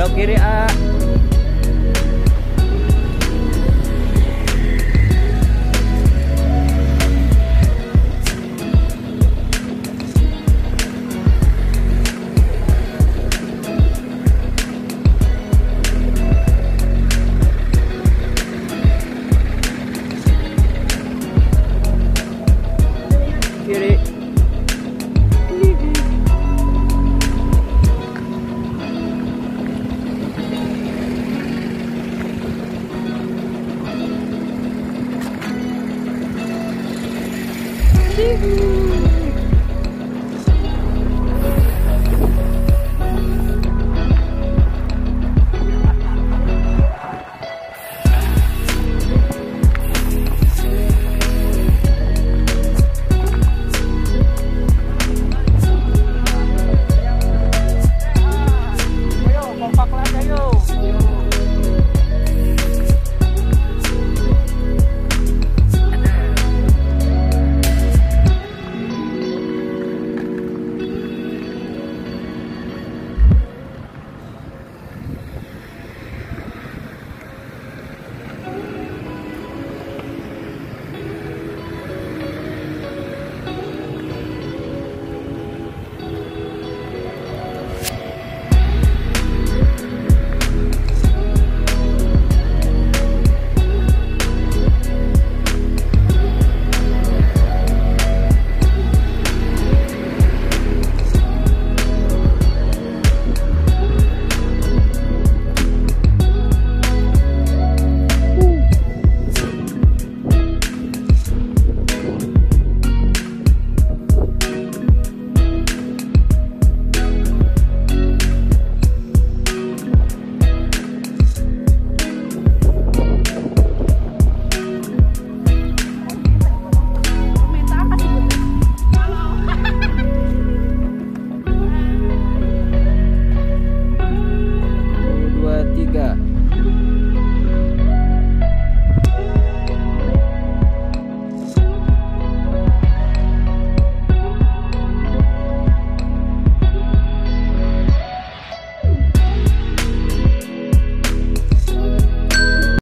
belok kiri A Woohoo.